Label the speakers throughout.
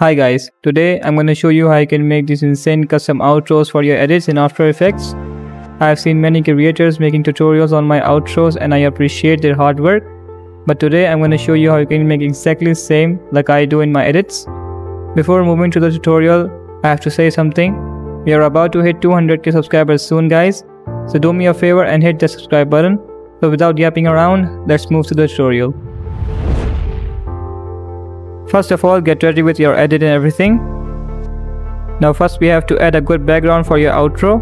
Speaker 1: Hi guys, today I'm to show you how you can make these insane custom outros for your edits in After Effects. I have seen many creators making tutorials on my outros and I appreciate their hard work. But today I'm to show you how you can make exactly the same like I do in my edits. Before moving to the tutorial, I have to say something. We are about to hit 200k subscribers soon guys. So do me a favor and hit the subscribe button. So without yapping around, let's move to the tutorial. First of all, get ready with your edit and everything. Now first we have to add a good background for your outro.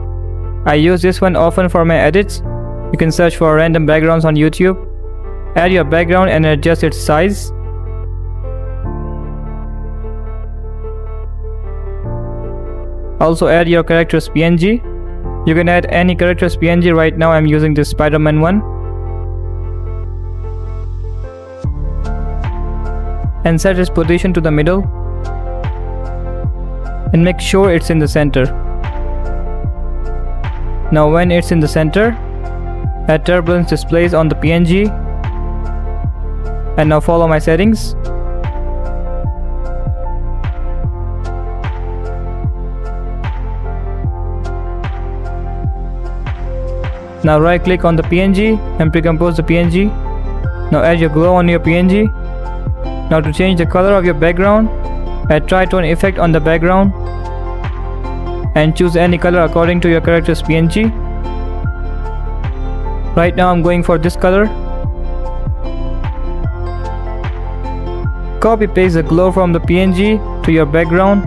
Speaker 1: I use this one often for my edits. You can search for random backgrounds on YouTube. Add your background and adjust its size. Also add your character's PNG. You can add any character's PNG right now I'm using this Spider-Man one. And set its position to the middle and make sure it's in the center. Now when it's in the center, add turbulence displace on the PNG and now follow my settings. Now right click on the PNG and pre-compose the PNG. Now add your glow on your PNG now to change the color of your background, add tritone effect on the background and choose any color according to your character's PNG. Right now I'm going for this color. Copy paste the glow from the PNG to your background.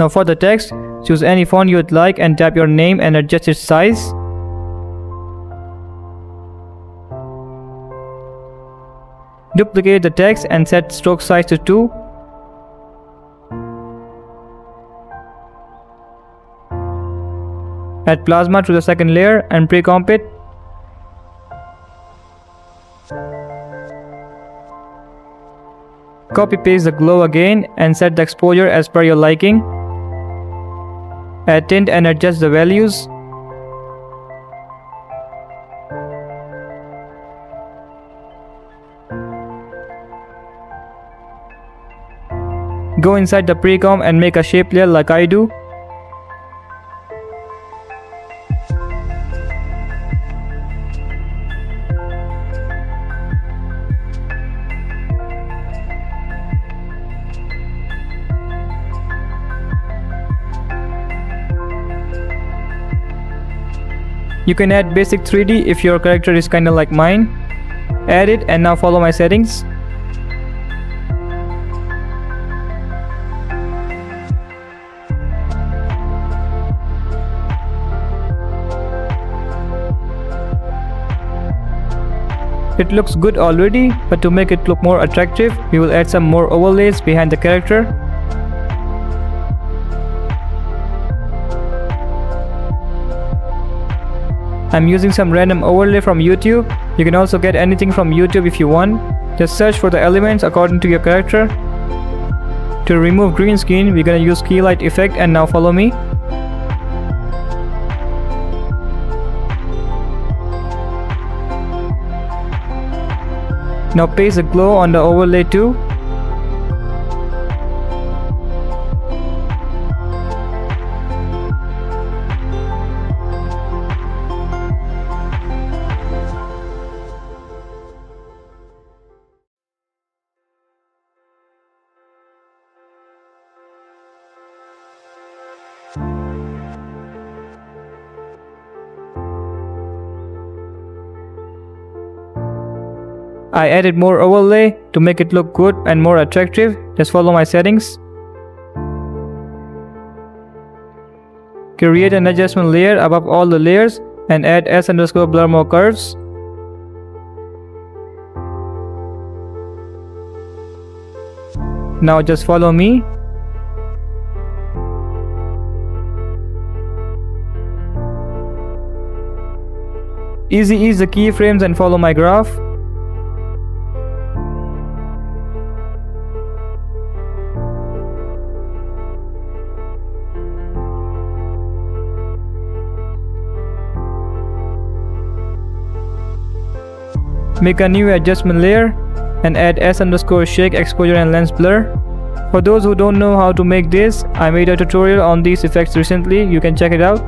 Speaker 1: Now for the text, choose any font you would like and tap your name and adjust its size. Duplicate the text and set stroke size to 2. Add plasma to the second layer and pre-comp it. Copy paste the glow again and set the exposure as per your liking. Add tint and adjust the values. Go inside the pre-comp and make a shape layer like I do. You can add basic 3D if your character is kinda like mine. Add it and now follow my settings. It looks good already, but to make it look more attractive, we will add some more overlays behind the character. I'm using some random overlay from YouTube. You can also get anything from YouTube if you want. Just search for the elements according to your character. To remove green screen, we're gonna use Keylight effect and now follow me. Now paste a glow on the overlay too. I added more overlay to make it look good and more attractive. Just follow my settings. Create an adjustment layer above all the layers and add S underscore blur more curves. Now just follow me. Easy ease the keyframes and follow my graph. Make a new adjustment layer and add S underscore shake exposure and lens blur. For those who don't know how to make this, I made a tutorial on these effects recently, you can check it out.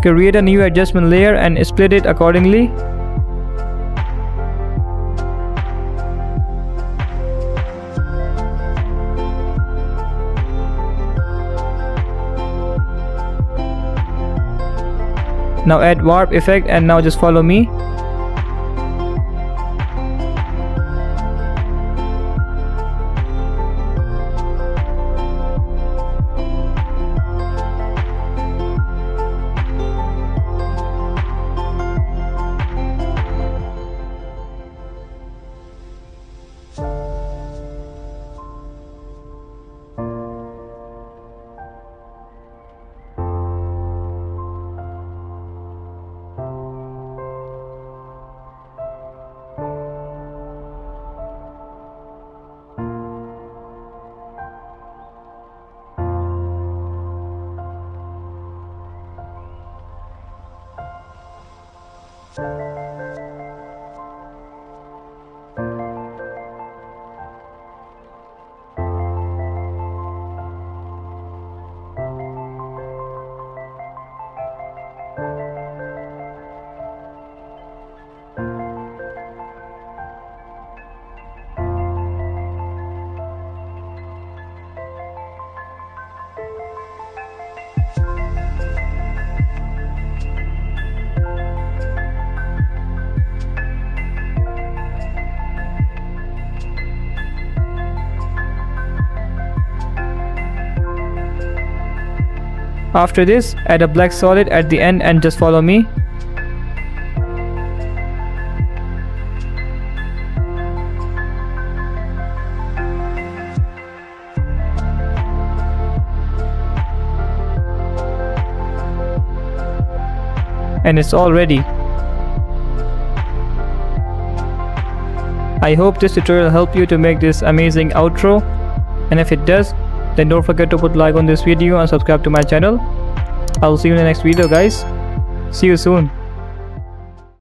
Speaker 1: Create a new adjustment layer and split it accordingly. Now add warp effect and now just follow me. After this, add a black solid at the end and just follow me. And it's all ready. I hope this tutorial helped you to make this amazing outro and if it does then don't forget to put like on this video and subscribe to my channel. I'll see you in the next video guys. See you soon